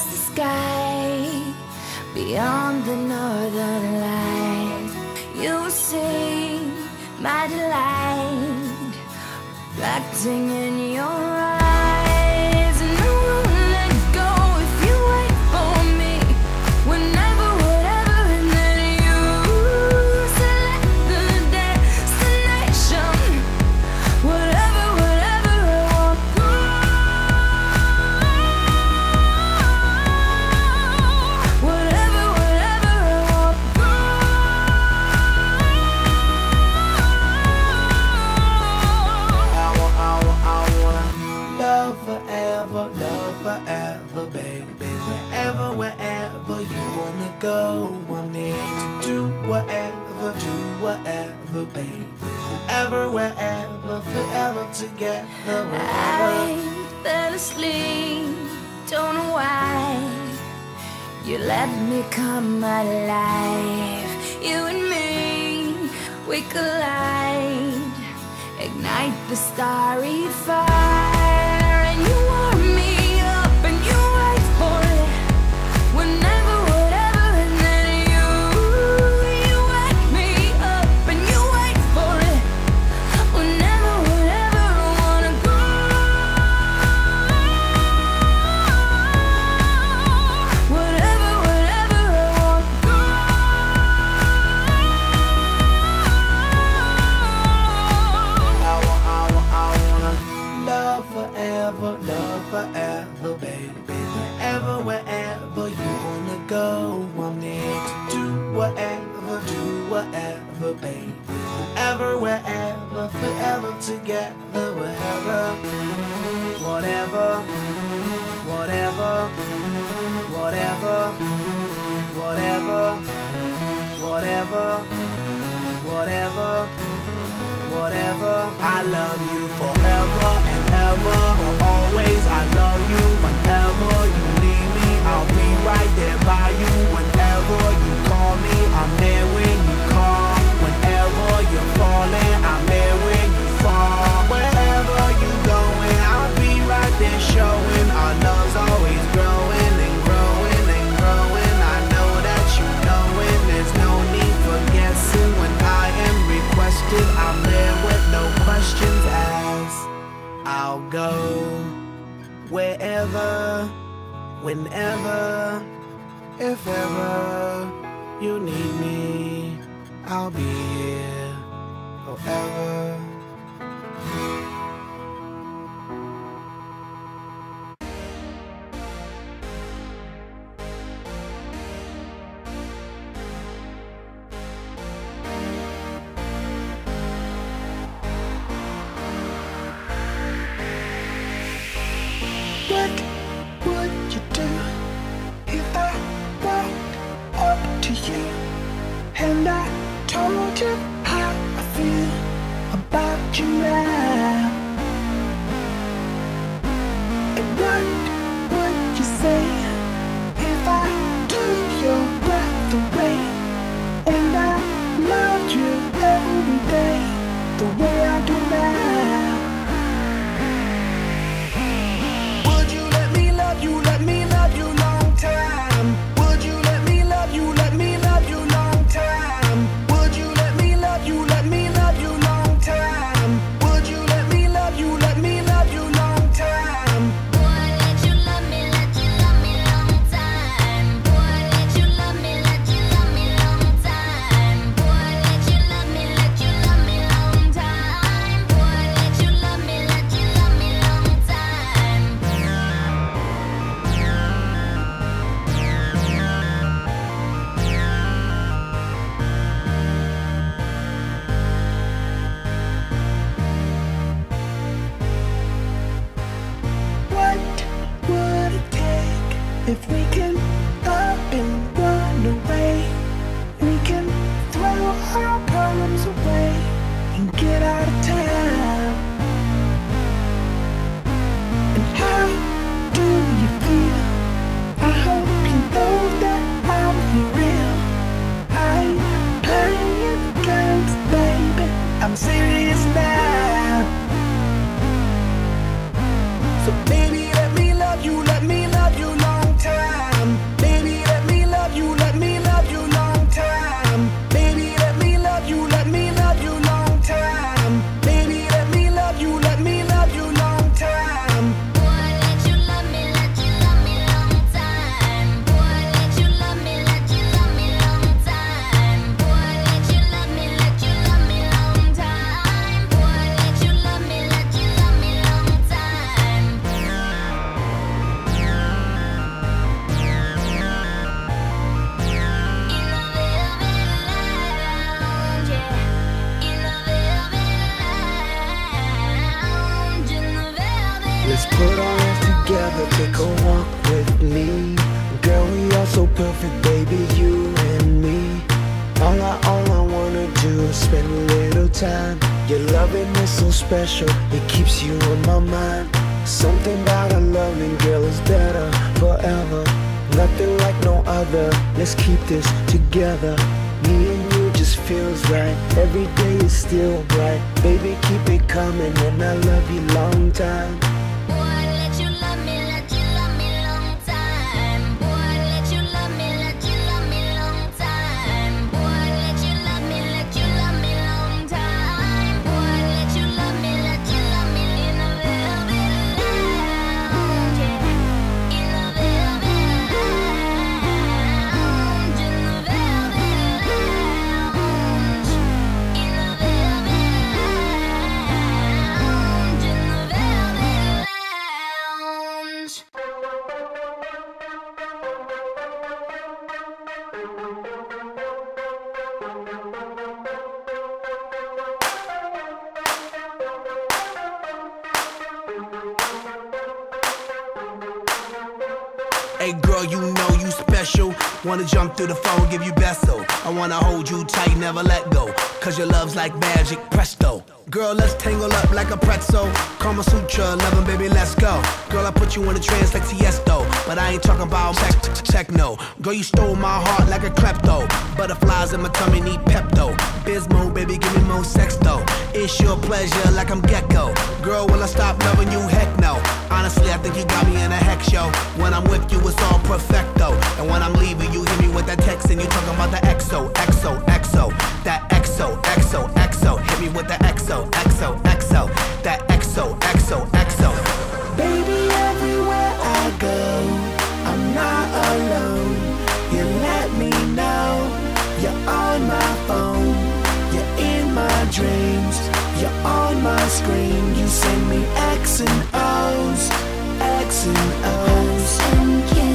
across the sky Beyond the northern lights You'll see my delight Reflecting in your forever, love forever, baby. Wherever, wherever you wanna go, I'm there to do whatever, do whatever, baby. Ever, wherever, forever together. Wherever. I fell asleep, don't know why. You let me come alive. You and me, we collide, ignite the starry fire. whatever, whatever, whatever. I love you forever and ever, or always. I love you whenever you need me. I'll be right there by you whenever you call me. I'm there when you call. Whenever you're falling, I'm there. go wherever, whenever, if ever you need me, I'll be here forever. if we can spend a little time. Your loving is so special, it keeps you on my mind. Something about our loving, girl, is better forever. Nothing like no other. Let's keep this together. Me and you just feels right. Every day is still bright. Baby, keep it coming, and I love you long time. Girl, you know you special. Wanna jump through the phone, give you beso. I wanna hold you tight, never let go. Cause your love's like magic, presto. Girl, let's tangle up like a pretzel. Kama Sutra, loving baby, let's go. Girl, I put you in a trance like Tiesto. But I ain't talking about tech, techno. Girl, you stole my heart like a klepto. Butterflies in my tummy need Pepto. Bismo, baby, give me more sex though. It's your pleasure like I'm gecko. Girl, will I stop loving you? Heck no. Honestly, I think you got me in a heck show. On my phone, you're in my dreams, you're on my screen. You send me X and O's, X and O's. and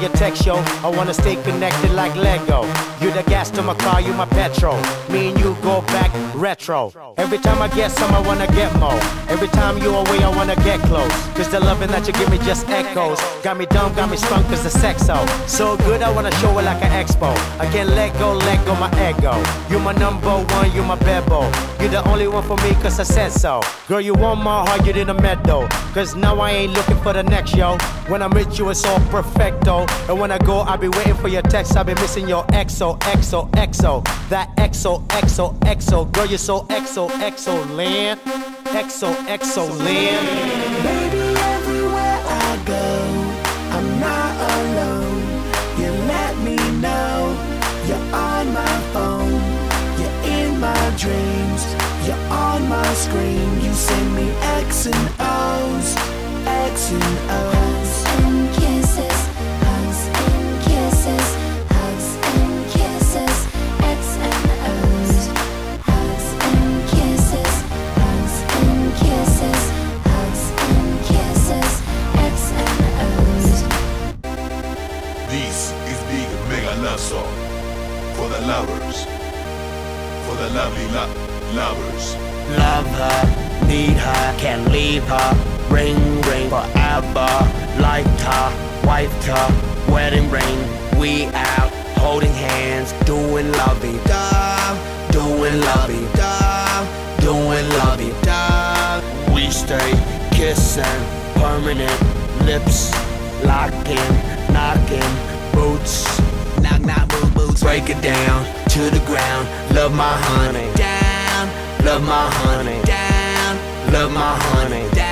your text, yo. I wanna stay connected like Lego. You the gas to my car, you my petrol. Me and you go back retro. Every time I get some, I wanna get more. Every time you away, I wanna get close. Cause the loving that you give me just echoes. Got me dumb, got me sprung, cause the sex so. Good, I wanna show it like an expo. I can't let go, let go my ego. You my number one, you my bebo. You the only one for me, cause I said so. Girl, you want my heart, you didn't meadow. Cause now I ain't looking for the next, yo. When I'm with you, it's all perfecto. And when I go, I'll be waiting for your text. I be missing your XO, XO, XO. That XO, XO, XO. Girl, you're so XO, XO land. XO, XO land. Her, wiped her, wedding ring. We out holding hands, doing lovey dove, doing lovey dove, doing lovey dove. We stay kissing, permanent lips, locking, knocking, boots. Knock, knock, boot, boots. Break it down to the ground. Love my honey down. Love my honey down. Love my honey down.